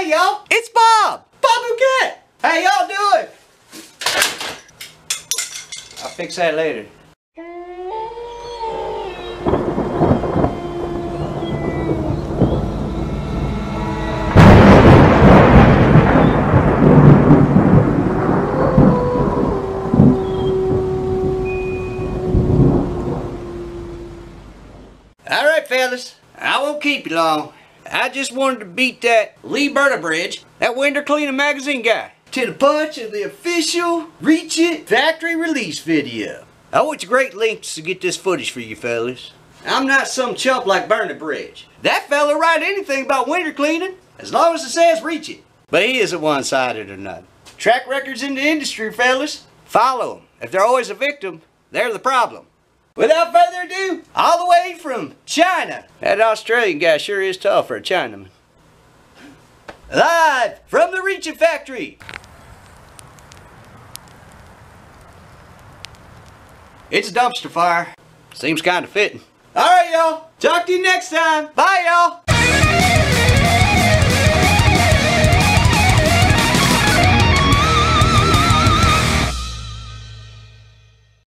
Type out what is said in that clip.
Hey, y'all, it's Bob. Bob Bouquet. How y'all doing? I'll fix that later. All right, fellas. I won't keep you long. I just wanted to beat that Lee Berta Bridge, that window cleaning magazine guy, to the punch of the official Reach It factory release video. I went to great lengths to get this footage for you fellas. I'm not some chump like Bridge. That fella write anything about winter cleaning, as long as it says Reach It. But he isn't one-sided or nothing. Track records in the industry, fellas. Follow them. If they're always a victim, they're the problem. Without further ado, all the way from China. That Australian guy sure is tough for a Chinaman. Live from the Reach It Factory. It's a dumpster fire. Seems kind of fitting. All right, y'all. Talk to you next time. Bye, y'all.